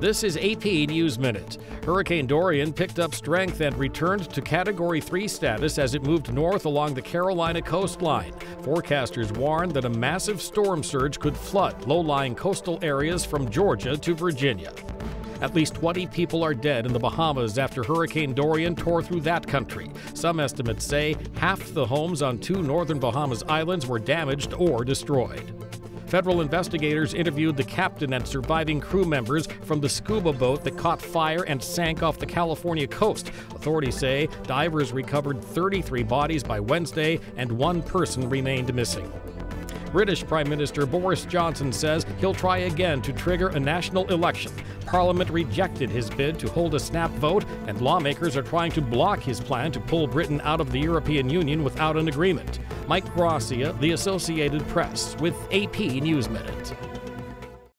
This is AP News Minute. Hurricane Dorian picked up strength and returned to Category 3 status as it moved north along the Carolina coastline. Forecasters warned that a massive storm surge could flood low lying coastal areas from Georgia to Virginia. At least 20 people are dead in the Bahamas after Hurricane Dorian tore through that country. Some estimates say half the homes on two northern Bahamas islands were damaged or destroyed. Federal investigators interviewed the captain and surviving crew members from the scuba boat that caught fire and sank off the California coast. Authorities say divers recovered 33 bodies by Wednesday and one person remained missing. British Prime Minister Boris Johnson says he'll try again to trigger a national election. Parliament rejected his bid to hold a snap vote, and lawmakers are trying to block his plan to pull Britain out of the European Union without an agreement. Mike Gracia, The Associated Press, with AP News Minute.